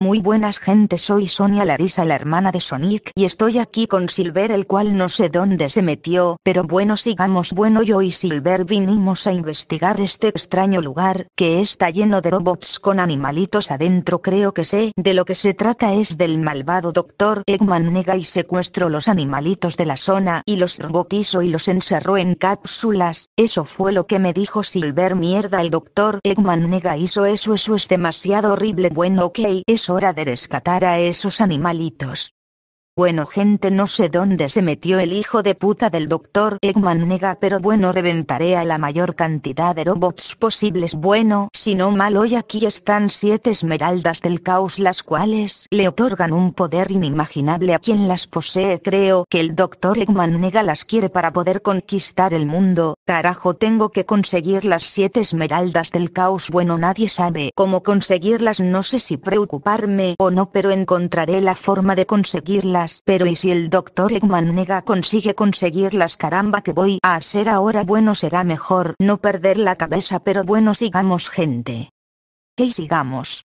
Muy buenas gente soy Sonia Larisa la hermana de Sonic y estoy aquí con Silver el cual no sé dónde se metió, pero bueno sigamos. Bueno yo y Silver vinimos a investigar este extraño lugar, que está lleno de robots con animalitos adentro. Creo que sé, de lo que se trata es del malvado doctor Eggman nega y secuestró los animalitos de la zona y los roboquizo y los encerró en cápsulas, eso fue lo que me dijo Silver mierda el doctor Eggman nega hizo eso eso es demasiado horrible. Bueno ok eso hora de rescatar a esos animalitos. Bueno gente no sé dónde se metió el hijo de puta del doctor Eggman nega pero bueno reventaré a la mayor cantidad de robots posibles. Bueno si no mal hoy aquí están siete esmeraldas del caos las cuales le otorgan un poder inimaginable a quien las posee. Creo que el doctor Eggman nega las quiere para poder conquistar el mundo, carajo tengo que conseguir las siete esmeraldas del caos. Bueno nadie sabe cómo conseguirlas no sé si preocuparme o no pero encontraré la forma de conseguirlas pero ¿y si el doctor Eggman nega consigue conseguirlas caramba que voy a hacer ahora bueno será mejor no perder la cabeza pero bueno sigamos gente. Que sigamos.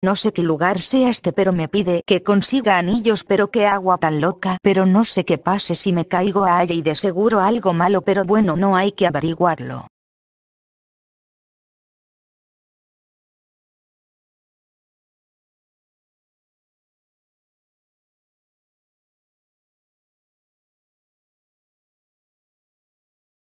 No sé qué lugar sea este pero me pide que consiga anillos pero qué agua tan loca pero no sé qué pase si me caigo a ella y de seguro algo malo pero bueno no hay que averiguarlo.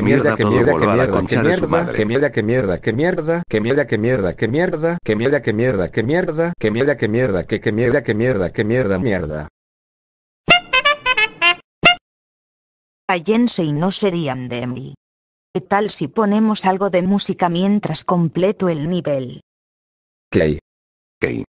Que mierda, que mierda, que mierda, que mierda, que mierda, que mierda, que mierda, que mierda, que mierda, que mierda, que mierda, que mierda, que mierda, que mierda, que mierda, que que mierda, que mierda, que mierda, mierda. Cállense y no serían de mí. ¿Qué tal si ponemos algo de música mientras completo el nivel? Clay. Ok.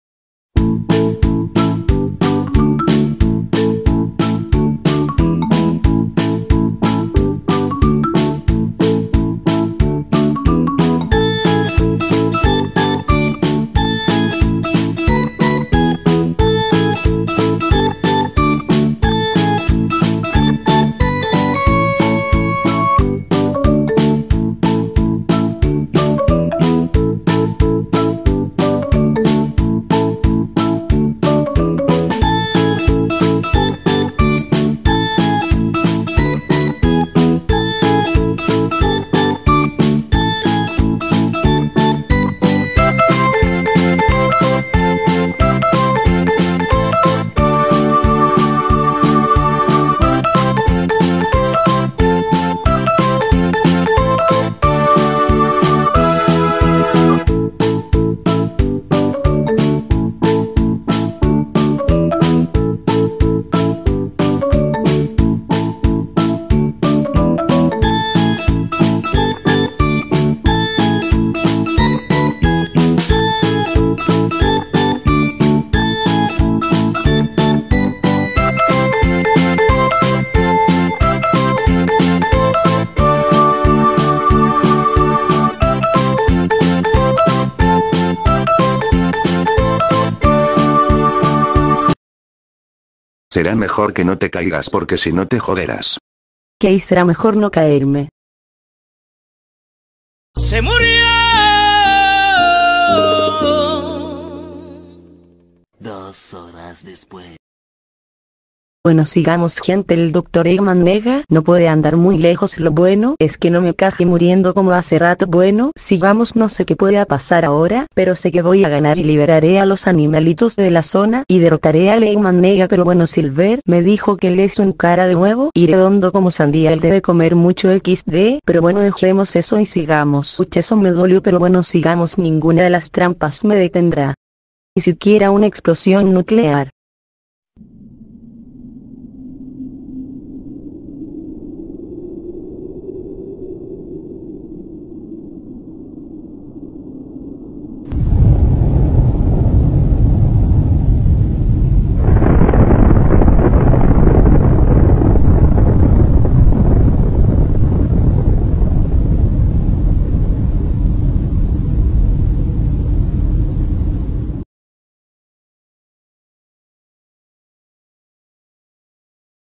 Será mejor que no te caigas porque si no te joderás. Que será mejor no caerme. Se murió. Dos horas después. Bueno sigamos gente el doctor Eggman nega no puede andar muy lejos lo bueno es que no me caje muriendo como hace rato bueno sigamos no sé qué pueda pasar ahora pero sé que voy a ganar y liberaré a los animalitos de la zona y derrotaré al Eggman nega pero bueno Silver me dijo que le hizo un cara de huevo y redondo como sandía él debe comer mucho XD pero bueno dejemos eso y sigamos. Uch, eso me dolió pero bueno sigamos ninguna de las trampas me detendrá. Ni siquiera una explosión nuclear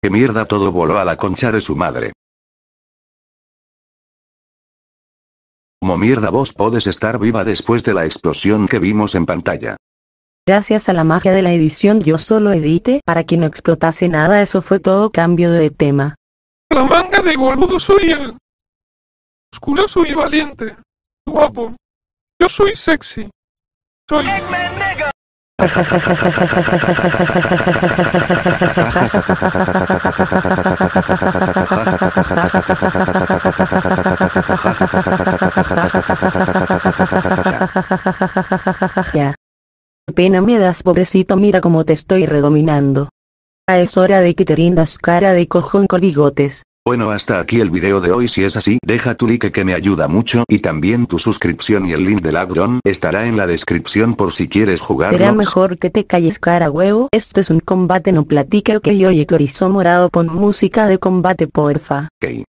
Que mierda todo voló a la concha de su madre. Como mierda vos podés estar viva después de la explosión que vimos en pantalla. Gracias a la magia de la edición yo solo edité para que no explotase nada eso fue todo cambio de tema. La manga de boludo soy el. Musculoso y valiente. Guapo. Yo soy sexy. Soy. Ya. Pena me das pobrecito mira cómo te estoy redominando. Ah, Es hora de que te rindas cara de cojón con bigotes. Bueno hasta aquí el video de hoy si es así deja tu like que me ayuda mucho y también tu suscripción y el link del Agron estará en la descripción por si quieres jugarlo. Será mejor que te calles cara huevo. Esto es un combate no platica ok oye Clorizo morado pon música de combate porfa. Ok.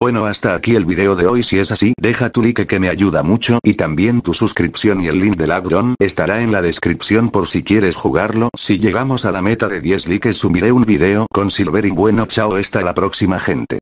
Bueno hasta aquí el video de hoy. Si es así deja tu like que me ayuda mucho y también tu suscripción y el link del Agron estará en la descripción por si quieres jugarlo. Si llegamos a la meta de 10 likes subiré un video con Silver y bueno. Chao hasta la próxima gente.